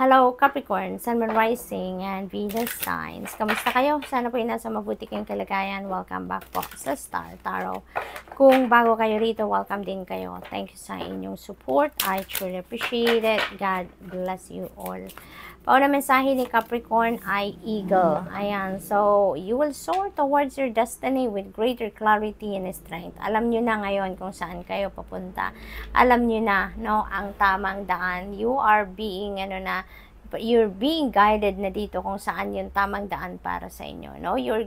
Hello Capricorn, Sun, Moon, Rising, and Venus signs. Kamusta kayo? Sana po yung nasa mabuti kayong kalagayan. Welcome back po sa Star Tarot. Kung bago kayo rito, welcome din kayo. Thank you sa inyong support. I truly appreciate it. God bless you all. Pauna mensahe ni Capricorn ay Eagle. Ayan. So, you will soar towards your destiny with greater clarity and strength. Alam nyo na ngayon kung saan kayo papunta. Alam nyo na, no, ang tamang daan. You are being, ano na, you're being guided na dito kung saan yung tamang daan para sa inyo, no? You're,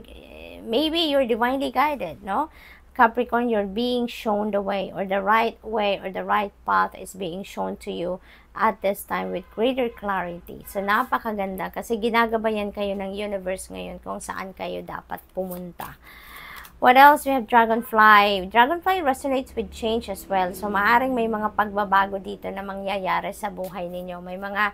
maybe you're divinely guided, no? Capricorn, you're being shown the way or the right way or the right path is being shown to you at this time with greater clarity. So, napakaganda kasi ginagabayan kayo ng universe ngayon kung saan kayo dapat pumunta. What else? We have Dragonfly. Dragonfly resonates with change as well. So, maaring may mga pagbabago dito na mangyayari sa buhay ninyo. May mga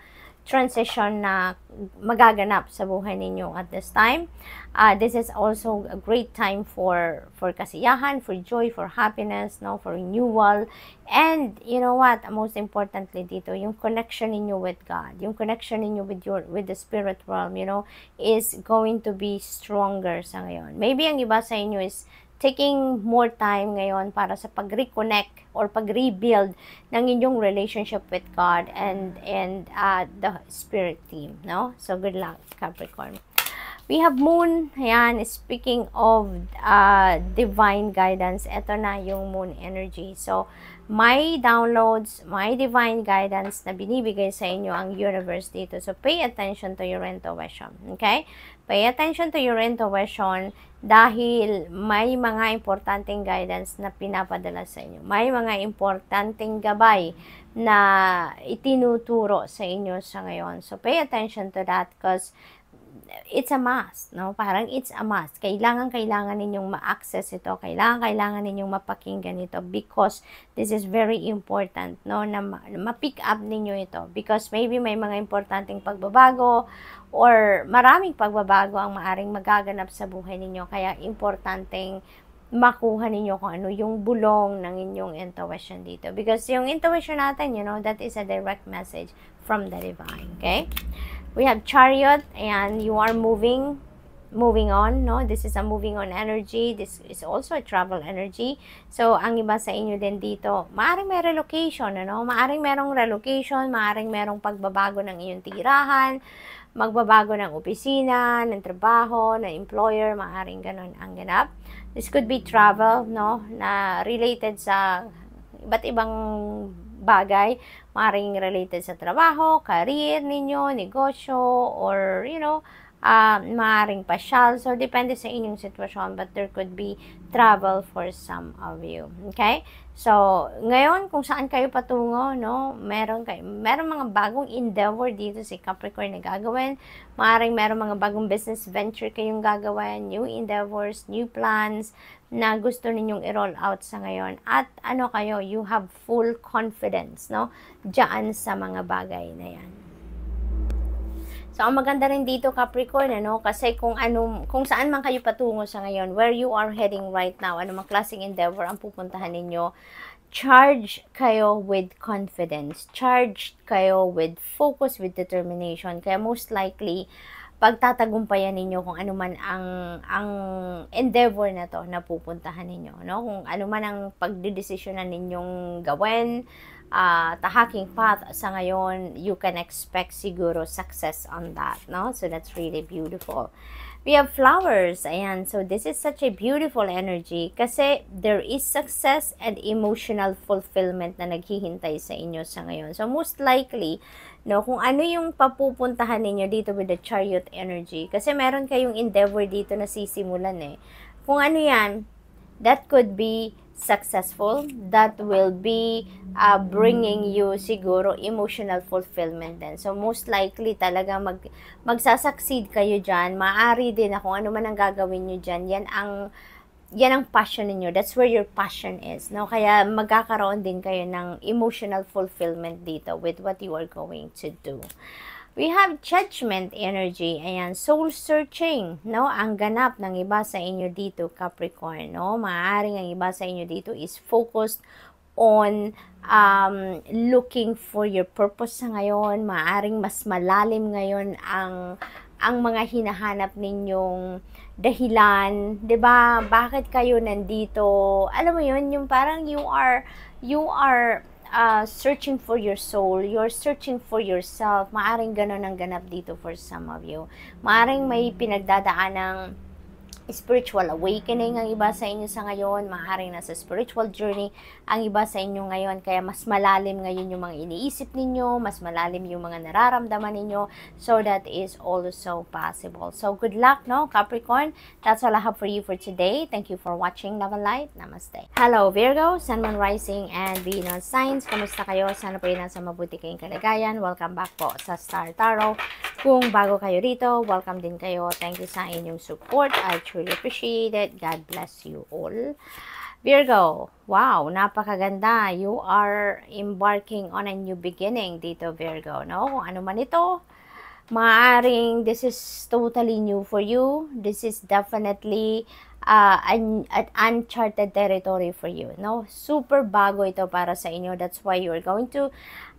transition na magaganap sa buhay ninyo at this time. Uh, this is also a great time for for kasiyahan, for joy, for happiness, no, for renewal. And you know what, most importantly dito, yung connection ninyo with God, yung connection ninyo with your with the spirit realm, you know, is going to be stronger sa ngayon. Maybe ang iba sa inyo is taking more time ngayon para sa pag-reconnect or pag-rebuild ng inyong relationship with God and and uh, the spirit team, no? So good luck, Capricorn. We have Moon, ayan, speaking of uh, divine guidance, ito na yung Moon energy. So, may downloads, may divine guidance na binibigay sa inyo ang universe dito. So, pay attention to your intuition, okay? Pay attention to your intuition dahil may mga importanteng guidance na pinapadala sa inyo. May mga importanteng gabay na itinuturo sa inyo sa ngayon. So, pay attention to that because it's a must, no? Parang it's a must. Kailangan, kailangan ninyong ma-access ito. Kailangan, kailangan ninyong mapakinggan ito because this is very important, no? Na ma-pick up ninyo ito because maybe may mga importanteng pagbabago or maraming pagbabago ang maaring magaganap sa buhay ninyo. Kaya importanteng makuha ninyo kung ano yung bulong ng inyong intuition dito. Because yung intuition natin, you know, that is a direct message from the divine. Okay? We have chariot and you are moving moving on, no? This is a moving on energy. This is also a travel energy. So, ang iba sa inyo din dito, maaring may relocation, ano? Maaring merong relocation, maaring merong pagbabago ng iyong tirahan, magbabago ng opisina, ng trabaho, ng employer, maaaring ganun ang ganap. This could be travel, no, na related sa iba't ibang bagay, maaaring related sa trabaho, career ninyo, negosyo, or, you know, uh, maaaring pasyal. So, depende sa inyong sitwasyon, but there could be travel for some of you. Okay? So, ngayon, kung saan kayo patungo, no, meron, kayo, meron mga bagong endeavor dito si Capricorn na gagawin. Maaaring meron mga bagong business venture kayong gagawin, new endeavors, new plans na gusto ninyong i-roll out sa ngayon. At ano kayo, you have full confidence, no, dyan sa mga bagay na yan. So, ang maganda rin dito, Capricorn, ano, kasi kung ano, kung saan man kayo patungo sa ngayon, where you are heading right now, ano mang klaseng endeavor ang pupuntahan ninyo, charge kayo with confidence, charge kayo with focus, with determination. Kaya most likely, pagtatagumpayan ninyo kung ano man ang ang endeavor na to na pupuntahan ninyo, no? Kung ano man ang pagdedesisyonan ninyong gawin, uh, tahaking path sa ngayon, you can expect siguro success on that, no? So that's really beautiful. We have flowers, ayan. So this is such a beautiful energy kasi there is success and emotional fulfillment na naghihintay sa inyo sa ngayon. So most likely, no, kung ano yung papupuntahan ninyo dito with the chariot energy, kasi meron kayong endeavor dito na sisimulan eh. Kung ano yan, that could be successful that will be uh, bringing you siguro emotional fulfillment din. So most likely talaga mag magsasucceed kayo diyan. Maari din kung ano man ang gagawin niyo diyan, yan ang yan ang passion niyo. That's where your passion is. No? Kaya magkakaroon din kayo ng emotional fulfillment dito with what you are going to do. We have judgment energy. Ayan, soul searching, no? Ang ganap ng iba sa inyo dito, Capricorn, no? Maaring ang iba sa inyo dito is focused on um, looking for your purpose sa ngayon. Maaring mas malalim ngayon ang ang mga hinahanap ninyong dahilan, 'di ba? Bakit kayo nandito? Alam mo 'yun, yung parang you are you are uh, searching for your soul, you're searching for yourself. Maaring ganun ang ganap dito for some of you. Maaring may pinagdadaan ng spiritual awakening ang iba sa inyo sa ngayon, maaaring nasa spiritual journey ang iba sa inyo ngayon, kaya mas malalim ngayon yung mga iniisip ninyo, mas malalim yung mga nararamdaman ninyo, so that is also possible. So good luck, no, Capricorn. That's all I have for you for today. Thank you for watching Love and Light. Namaste. Hello, Virgo, Sun, Moon, Rising, and Venus signs. Kamusta kayo? Sana po yun nasa mabuti kayong kalagayan. Welcome back po sa Star Tarot. Kung bago kayo rito, welcome din kayo. Thank you sa inyong support. I truly appreciate it. God bless you all. Virgo, wow, napakaganda. You are embarking on a new beginning dito, Virgo, no? Kung ano man ito, maaring this is totally new for you. This is definitely uh, an, an uncharted territory for you, no? Super bago ito para sa inyo. That's why you're going to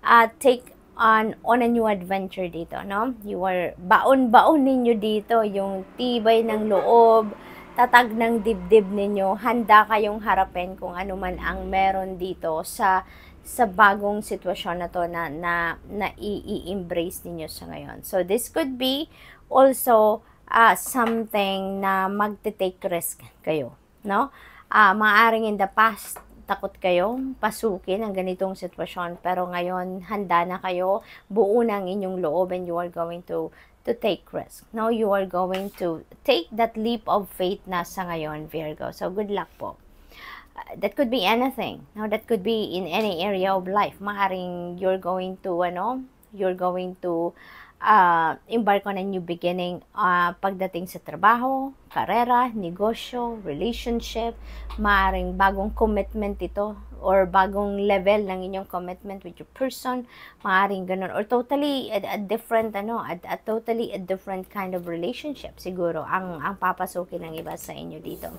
uh, take on, on a new adventure dito, no? You are, baon-baon ninyo dito, yung tibay ng loob, tatag ng dibdib ninyo, handa kayong harapin kung ano man ang meron dito sa sa bagong sitwasyon na to na na, na i-embrace ninyo sa ngayon. So this could be also uh, something na magte-take risk kayo, no? Uh, maaring in the past takot kayo pasukin ang ganitong sitwasyon pero ngayon handa na kayo buo na ang inyong loob and you are going to to take risk. Now you are going to take that leap of faith na sa ngayon Virgo. So good luck po. Uh, that could be anything. Now that could be in any area of life. Maaring you're going to ano, you're going to uh, embark on a new beginning uh, pagdating sa trabaho, karera, negosyo, relationship, maaring bagong commitment ito or bagong level ng inyong commitment with your person, maaring ganun or totally a, a different ano, a, a totally a different kind of relationship siguro ang ang papasukin ng iba sa inyo dito.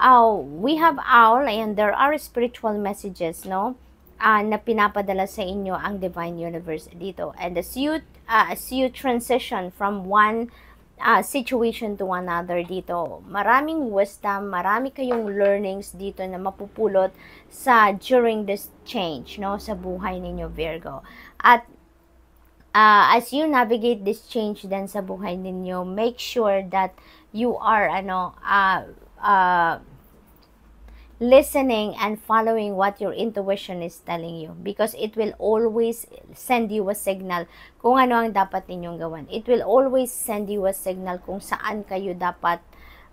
Uh, we have owl and there are spiritual messages, no? Uh, na pinapadala sa inyo ang Divine Universe dito. And as you, uh, as you transition from one uh, situation to another dito, maraming wisdom, marami kayong learnings dito na mapupulot sa during this change, no, sa buhay ninyo Virgo. At uh, as you navigate this change then sa buhay ninyo, make sure that you are ano uh, uh, listening and following what your intuition is telling you because it will always send you a signal kung ano ang dapat ninyong gawin. It will always send you a signal kung saan kayo dapat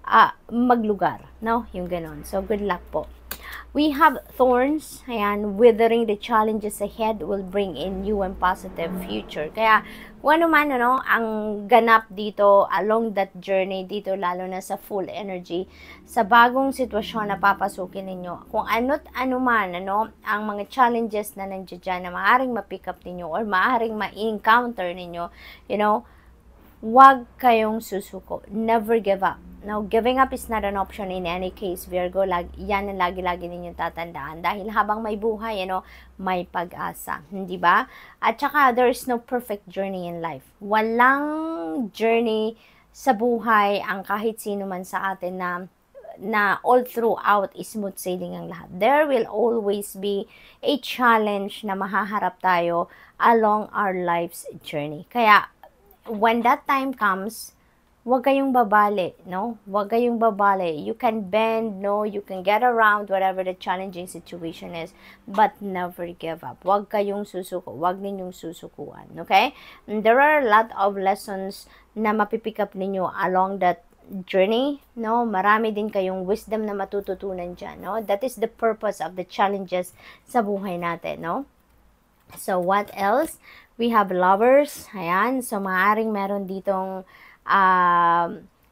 uh, maglugar, no? Yung ganon. So, good luck po. We have thorns, ayan, withering the challenges ahead will bring in new and positive future. Kaya, kung ano man, ano, ang ganap dito along that journey dito, lalo na sa full energy, sa bagong sitwasyon na papasukin ninyo, kung ano't ano man, ano, ang mga challenges na nandiyan na maaaring ma-pick up ninyo or maaaring ma-encounter ninyo, you know, huwag kayong susuko. Never give up. Now, giving up is not an option in any case, Virgo. Lag, yan ang lagi-lagi ninyong tatandaan. Dahil habang may buhay, ano, may pag-asa. Hindi ba? At saka, there is no perfect journey in life. Walang journey sa buhay ang kahit sino man sa atin na na all throughout smooth sailing ang lahat. There will always be a challenge na mahaharap tayo along our life's journey. Kaya, when that time comes, huwag kayong babali, no? Huwag kayong babali. You can bend, no? You can get around whatever the challenging situation is, but never give up. Huwag kayong susuko. Huwag ninyong susukuan, okay? And there are a lot of lessons na mapipick up ninyo along that journey, no? Marami din kayong wisdom na matututunan dyan, no? That is the purpose of the challenges sa buhay natin, no? So, what else? We have lovers. Ayan. So, maaaring meron ditong uh,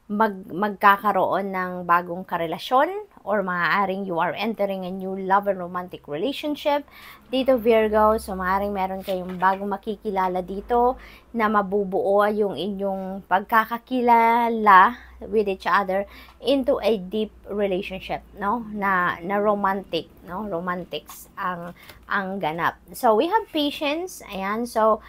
mag, magkakaroon ng bagong karelasyon or maaaring you are entering a new love and romantic relationship. Dito Virgo, so maaaring meron kayong bagong makikilala dito na mabubuo yung inyong pagkakakilala with each other into a deep relationship, no? Na na romantic, no? Romantics ang ang ganap. So we have patience, ayan. So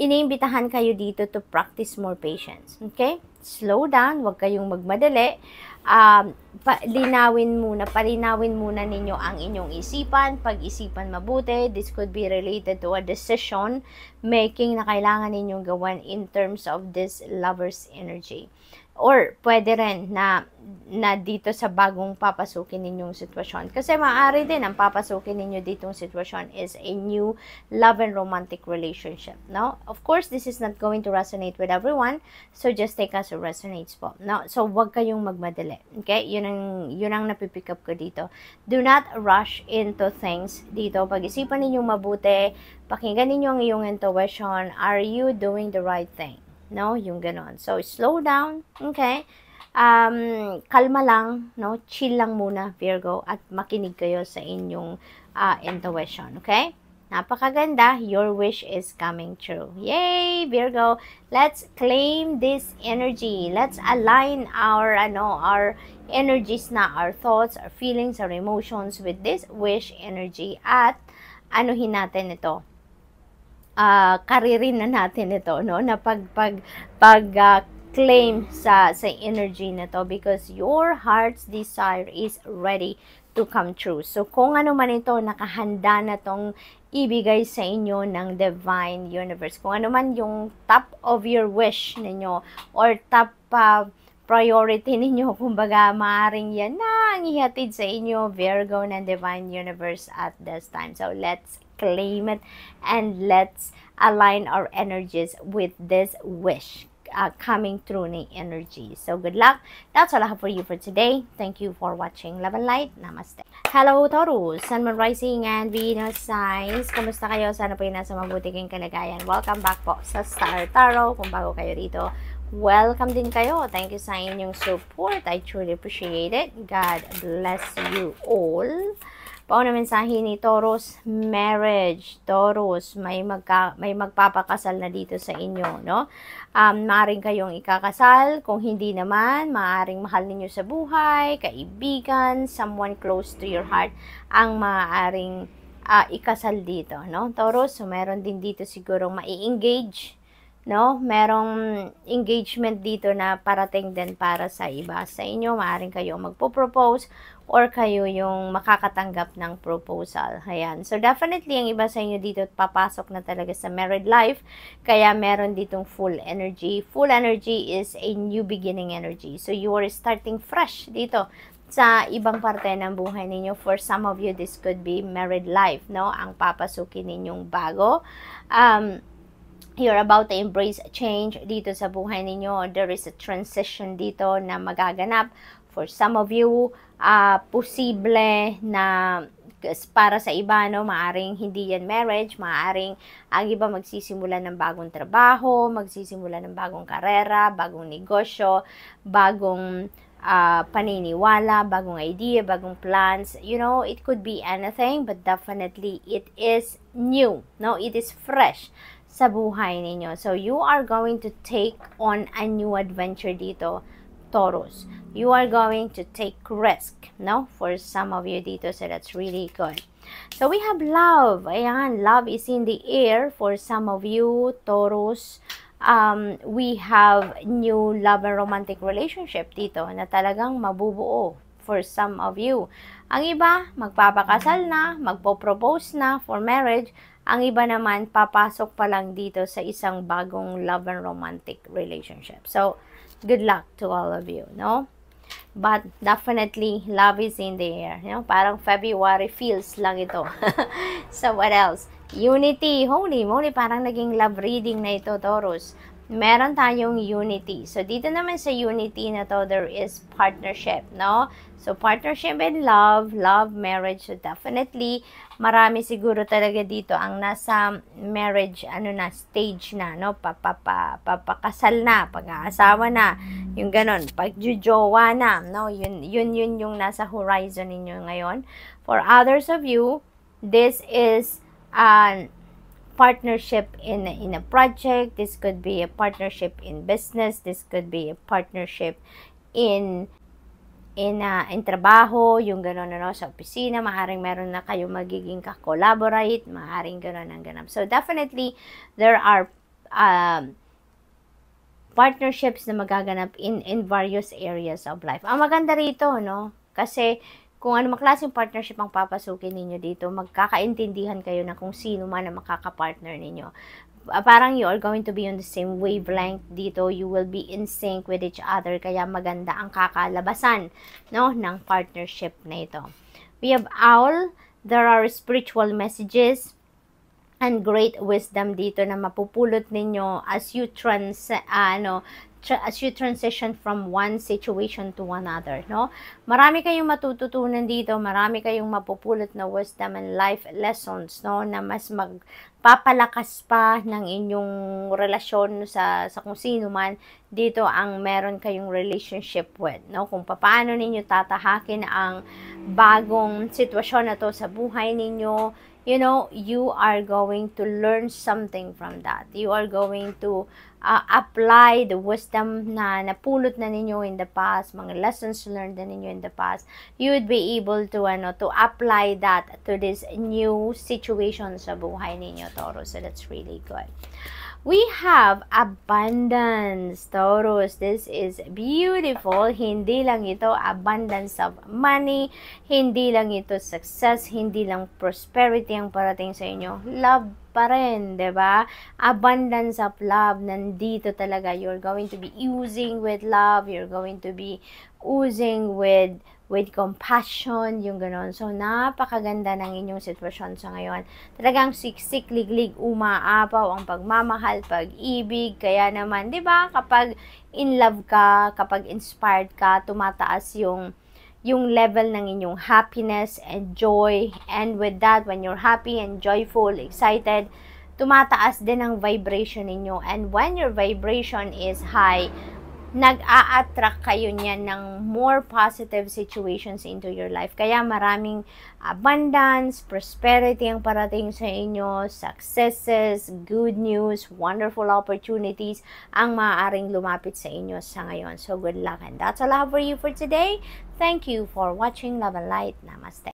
iniimbitahan kayo dito to practice more patience. Okay? Slow down, huwag kayong magmadali. Um, pa, linawin muna, palinawin muna ninyo ang inyong isipan, pag-isipan mabuti. This could be related to a decision making na kailangan ninyong gawan in terms of this lover's energy. Or pwede rin na, na dito sa bagong papasukin ninyong sitwasyon. Kasi maaari din ang papasukin ninyo ditong sitwasyon is a new love and romantic relationship. No? Of course, this is not going to resonate with everyone. So just take as it resonates po. No? So wag kayong magmadali. Okay? Yun ang, yun ang napipick up ko dito. Do not rush into things dito. Pag-isipan ninyong mabuti, pakinggan ninyo ang iyong intuition. Are you doing the right thing? no? Yung ganon. So, slow down, okay? Um, kalma lang, no? Chill lang muna, Virgo, at makinig kayo sa inyong uh, intuition, okay? Napakaganda, your wish is coming true. Yay, Virgo! Let's claim this energy. Let's align our, ano, our energies na, our thoughts, our feelings, our emotions with this wish energy at anuhin natin ito uh, karirin na natin ito, no? Na pag, pag, pag uh, claim sa, sa energy na to because your heart's desire is ready to come true. So, kung ano man ito, nakahanda na tong ibigay sa inyo ng divine universe. Kung ano man yung top of your wish ninyo or top uh, priority ninyo, kumbaga, maaring yan na ang ihatid sa inyo, Virgo ng divine universe at this time. So, let's claim it and let's align our energies with this wish uh, coming through ni energy. So, good luck. That's all I have for you for today. Thank you for watching Love and Light. Namaste. Hello, Taurus. Sun, Moon, Rising, and Venus signs. Kamusta kayo? Sana po yung nasa mabuti kayong kalagayan. Welcome back po sa Star Tarot. Kung bago kayo rito, welcome din kayo. Thank you sa inyong support. I truly appreciate it. God bless you all. Pauna mensahe ni Taurus, marriage. Taurus, may, magka, may magpapakasal na dito sa inyo, no? Um, maaring kayong ikakasal. Kung hindi naman, maaring mahal ninyo sa buhay, kaibigan, someone close to your heart, ang maaaring uh, ikasal dito, no? Taurus, so meron din dito siguro mai-engage no? Merong engagement dito na parating din para sa iba sa inyo. Maaring kayo magpo-propose or kayo yung makakatanggap ng proposal. Ayan. So, definitely, ang iba sa inyo dito papasok na talaga sa married life. Kaya, meron ditong full energy. Full energy is a new beginning energy. So, you are starting fresh dito sa ibang parte ng buhay ninyo. For some of you, this could be married life, no? Ang papasukin ninyong bago. Um, you're about to embrace change dito sa buhay ninyo. There is a transition dito na magaganap. For some of you, uh, posible na para sa iba, no, maaring hindi yan marriage, maaring ang iba magsisimula ng bagong trabaho, magsisimula ng bagong karera, bagong negosyo, bagong uh, paniniwala, bagong idea, bagong plans. You know, it could be anything, but definitely it is new. No, it is fresh sa buhay ninyo. So, you are going to take on a new adventure dito, Taurus. You are going to take risk, no? For some of you dito, so that's really good. So, we have love. Ayan, love is in the air for some of you, Taurus. Um, we have new love and romantic relationship dito na talagang mabubuo for some of you. Ang iba, magpapakasal na, magpo-propose na for marriage, ang iba naman, papasok pa lang dito sa isang bagong love and romantic relationship. So, good luck to all of you, no? But definitely, love is in the air. You know? Parang February feels lang ito. so, what else? Unity. Holy moly, parang naging love reading na ito, Taurus. Meron tayong unity. So, dito naman sa unity na to, there is partnership, no? So, partnership and love, love, marriage. So, definitely, marami siguro talaga dito ang nasa marriage, ano na, stage na, no? Papapa, papakasal na, pag-aasawa na, yung ganon, pagjujowa na, no? Yun, yun, yun yung nasa horizon ninyo ngayon. For others of you, this is, uh, partnership in in a project. This could be a partnership in business. This could be a partnership in in uh, in trabaho yung gano'n ano sa opisina. Maaring meron na kayo magiging ka-collaborate. Maaring gano'n ang ganap so definitely there are um, partnerships na magaganap in in various areas of life. Ang maganda rito no? Kasi kung ano klaseng partnership ang papasukin ninyo dito, magkakaintindihan kayo na kung sino man ang makakapartner ninyo. Uh, parang you are going to be on the same wavelength dito. You will be in sync with each other. Kaya maganda ang kakalabasan no, ng partnership na ito. We have owl. There are spiritual messages and great wisdom dito na mapupulot ninyo as you trans uh, ano as you transition from one situation to another, no? Marami kayong matututunan dito, marami kayong mapupulot na wisdom and life lessons, no? Na mas magpapalakas pa ng inyong relasyon sa, sa kung sino man dito ang meron kayong relationship with, no? Kung paano ninyo tatahakin ang bagong sitwasyon na to sa buhay ninyo, you know, you are going to learn something from that. You are going to uh, apply the wisdom na napulot na ninyo in the past, mga lessons learned na ninyo in the past, you would be able to ano to apply that to this new situation sa buhay ninyo, Taurus. So that's really good. We have abundance, Taurus. This is beautiful. Hindi lang ito abundance of money, hindi lang ito success, hindi lang prosperity ang parating sa inyo. Love pa rin, ba? Abundance of love nandito talaga. You're going to be using with love, you're going to be oozing with with compassion, yung ganon. So, napakaganda ng inyong sitwasyon sa ngayon. Talagang siksik, liglig, umaapaw ang pagmamahal, pag-ibig. Kaya naman, di ba, kapag in love ka, kapag inspired ka, tumataas yung yung level ng inyong happiness and joy. And with that, when you're happy and joyful, excited, tumataas din ang vibration ninyo. And when your vibration is high, nag-a-attract kayo niyan ng more positive situations into your life. Kaya maraming abundance, prosperity ang parating sa inyo, successes, good news, wonderful opportunities ang maaaring lumapit sa inyo sa ngayon. So good luck and that's all I have for you for today. Thank you for watching Love and Light. Namaste.